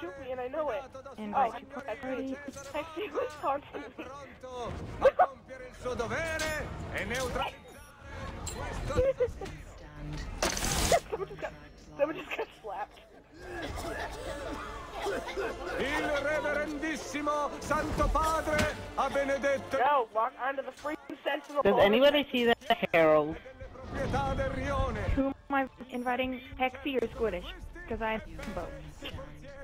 shoot me and I know it. Invite Oh, you to actually, party. actually, it was taunting me. pronto a compiere il suo dovere e neutralizzare questo Stand. someone just got, someone just got slapped. il reverendissimo Santo Padre ha benedetto No, walk onto the freaking sentinel. Does anybody see the Herald? le proprietà del rione. Who am I inviting? Hexy or Squiddish? Because I am both.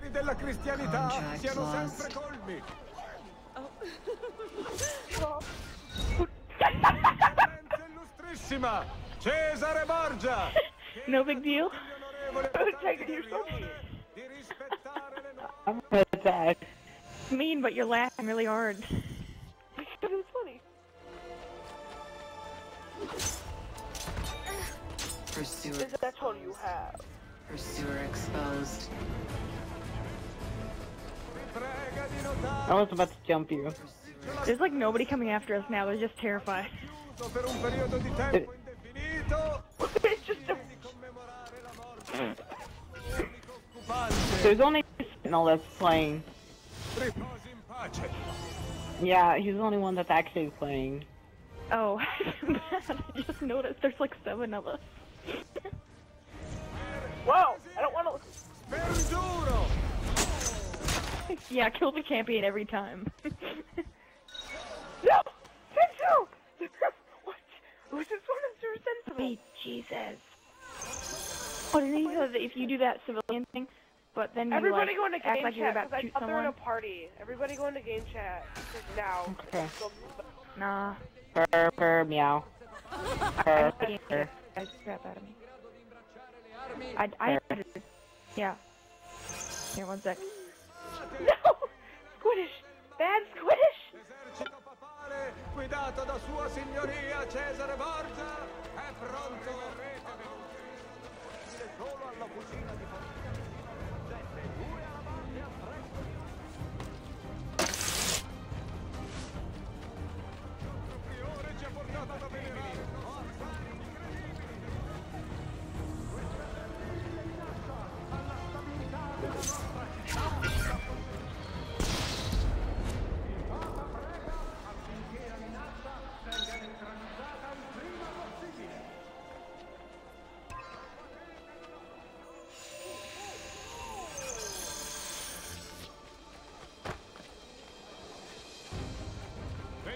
I della cristianità Contract siano lost. sempre colmi. Oh. Eccellenza illustrissima Cesare Borgia. No big deal. Onorevole Take it yourself. di rispettare le norme. I'm gonna attack. It's mean, but you're laughing really hard. Because it funny. Pursuer. That's all you have. Pursuer exposed. Prega di I was about to jump you. There's like nobody coming after us now. They're just terrified. chiuso per un periodo di tempo indefinito it's just a di commemorare la morte dell'unico occupante. There's only Sentinel that's playing. Riposi in pace. Yeah, he's the only one that's actually playing. Oh, I just noticed there's like seven of us. whoa. I don't want to. Sperduro. Yeah, kill the champion every time. No, sentinel. what? Was this one of your sentinel? Sweet Jesus. What did he say that if you do that civilian thing, but then you Everybody like, go into act game like you're chat about to because I shoot thought they're in a someone? party. Everybody go into game chat now. Okay. Nah. Purr, purr, meow. Purr, purr. Guys, crap out of me. I, I, yeah. Here, one sec. No, Squiddish, bad Squiddish.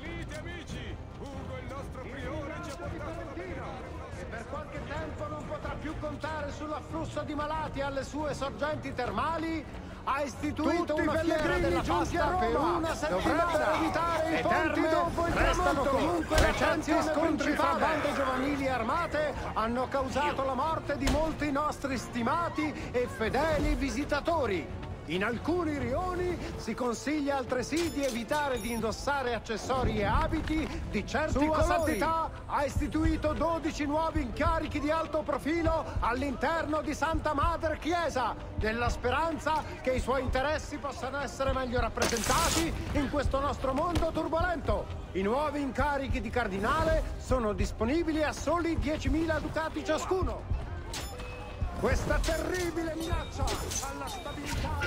Venite amici, Ugo il nostro priore ci ha portato da che per qualche tempo non potrà più contare sull'afflusso di malati alle sue sorgenti termali, ha istituito Tutti una fiera della pasta per una settimana. dovrebbero evitare i ponti dopo il tramonto. comunque Recenti scontri fra bande giovanili armate hanno causato la morte di molti nostri stimati e fedeli visitatori. In alcuni rioni si consiglia altresì di evitare di indossare accessori e abiti di certi Sua colori. Santità ha istituito 12 nuovi incarichi di alto profilo all'interno di Santa Madre Chiesa, nella speranza che i suoi interessi possano essere meglio rappresentati in questo nostro mondo turbolento. I nuovi incarichi di cardinale sono disponibili a soli 10.000 ducati ciascuno. Questa terribile minaccia alla stabilità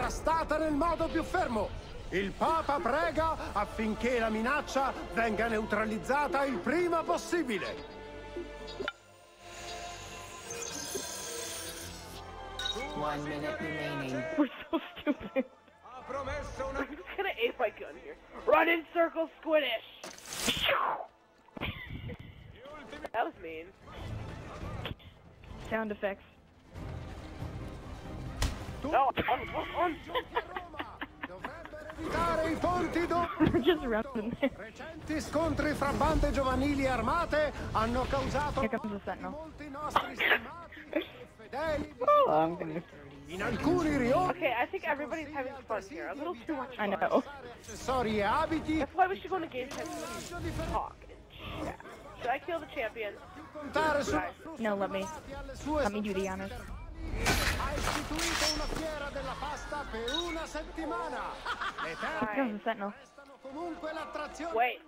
contrastata nel modo più fermo. Il Papa prega affinché la minaccia venga neutralizzata il prima possibile. One minute remaining. We're so stupid. I'm just gonna aim my gun here. Run in circles, Squiddish. that was mean. Sound effects. No, on, on. Dovrebbero evitare i ponti dopo. We're just running there. Recenti scontri fra bande giovanili armate hanno causato Here comes the sentinel. molti nostri stimati fedeli Oh, in alcuni rioni. Okay, I think everybody's having fun here. A little too much I fun. know. accessori e abiti That's why we should go into game chat so we can talk and chat. Should I kill the champion? No, let me. Let me do the honors. Ha istituito una fiera della pasta per una settimana. Le terme Here comes the sentinel. restano comunque l'attrazione Wait.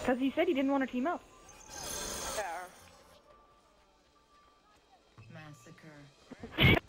Because he said he didn't want to team up. Yeah. Massacre.